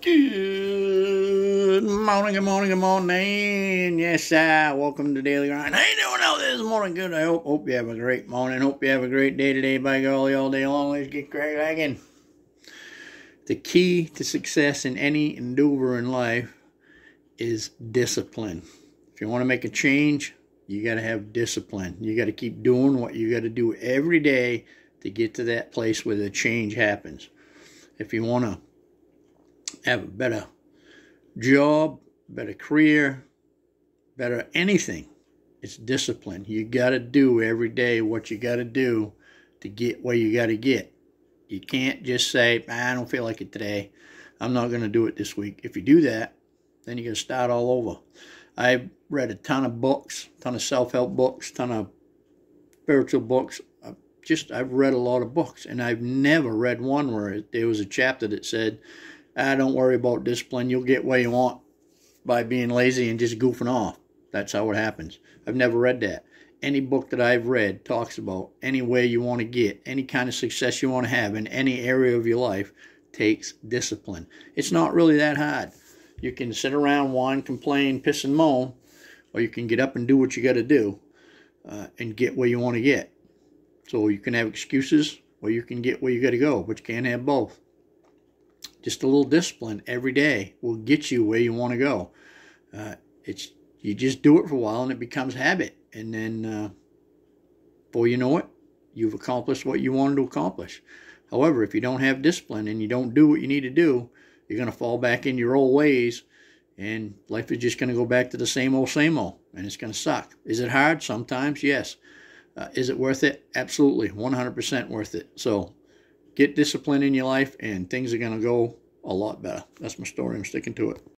Good morning, good morning, good morning. Yes, sir. Welcome to Daily Grind. How you doing out this morning? Good. I hope hope you have a great morning. Hope you have a great day today. By golly, all day long. Let's get cracking. The key to success in any endeavor in life is discipline. If you want to make a change, you got to have discipline. You got to keep doing what you got to do every day to get to that place where the change happens. If you want to have a better job, better career, better anything. It's discipline. You got to do every day what you got to do to get where you got to get. You can't just say, I don't feel like it today. I'm not going to do it this week. If you do that, then you got to start all over. I've read a ton of books, ton of self-help books, ton of spiritual books. I've just I've read a lot of books, and I've never read one where there was a chapter that said ah, don't worry about discipline. You'll get where you want by being lazy and just goofing off. That's how it happens. I've never read that. Any book that I've read talks about any way you want to get, any kind of success you want to have in any area of your life takes discipline. It's not really that hard. You can sit around, whine, complain, piss and moan, or you can get up and do what you got to do uh, and get where you want to get. So you can have excuses or you can get where you got to go, but you can't have both. Just a little discipline every day will get you where you want to go. Uh, it's you just do it for a while and it becomes habit, and then uh, before you know it, you've accomplished what you wanted to accomplish. However, if you don't have discipline and you don't do what you need to do, you're going to fall back in your old ways, and life is just going to go back to the same old, same old, and it's going to suck. Is it hard? Sometimes, yes. Uh, is it worth it? Absolutely, 100% worth it. So get discipline in your life and things are going to go a lot better. That's my story. I'm sticking to it.